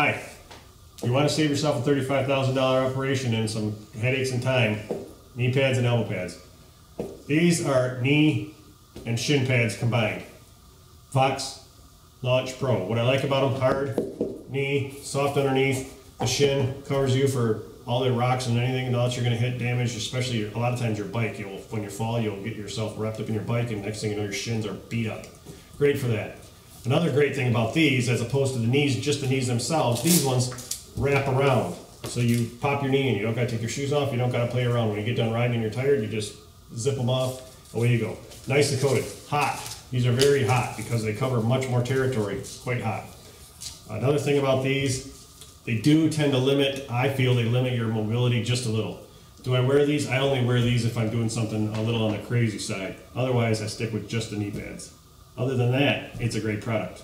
Hi. You want to save yourself a $35,000 operation and some headaches and time, knee pads and elbow pads. These are knee and shin pads combined. Fox Launch Pro. What I like about them, hard knee, soft underneath, the shin covers you for all the rocks and anything else you're going to hit damage, especially your, a lot of times your bike. You'll when you fall, you'll get yourself wrapped up in your bike, and next thing you know, your shins are beat up. Great for that. Another great thing about these, as opposed to the knees, just the knees themselves, these ones wrap around. So you pop your knee and you don't got to take your shoes off. You don't got to play around. When you get done riding and you're tired, you just zip them off. Away you go. Nice and coated. Hot. These are very hot because they cover much more territory. Quite hot. Another thing about these, they do tend to limit, I feel they limit your mobility just a little. Do I wear these? I only wear these if I'm doing something a little on the crazy side. Otherwise, I stick with just the knee pads. Other than that, it's a great product.